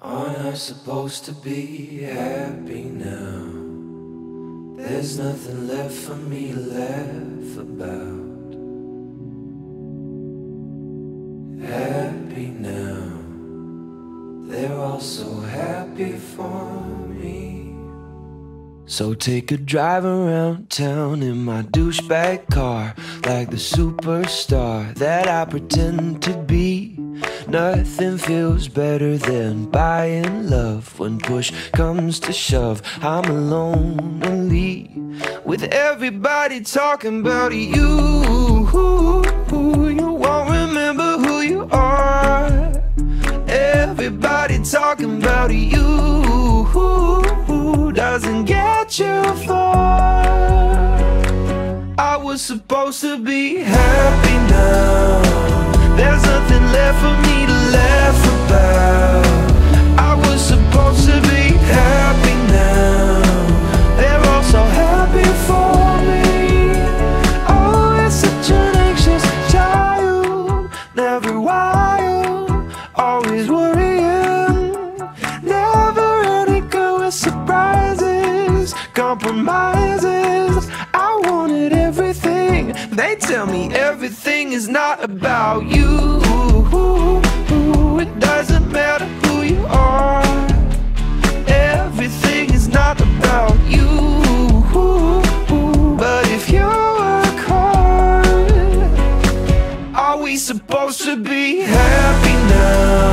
Aren't I supposed to be happy now? There's nothing left for me to laugh about. Happy now. They're all so happy for me. So take a drive around town in my douchebag car, like the superstar that I pretend to be. Nothing feels better than buying love when push comes to shove. I'm lonely with everybody talking about you. You won't remember who you are. Everybody talking about you doesn't get you far. I was supposed to be happy surprises, compromises. I wanted everything. They tell me everything is not about you. It doesn't matter who you are. Everything is not about you. But if you work hard, are we supposed to be happy now?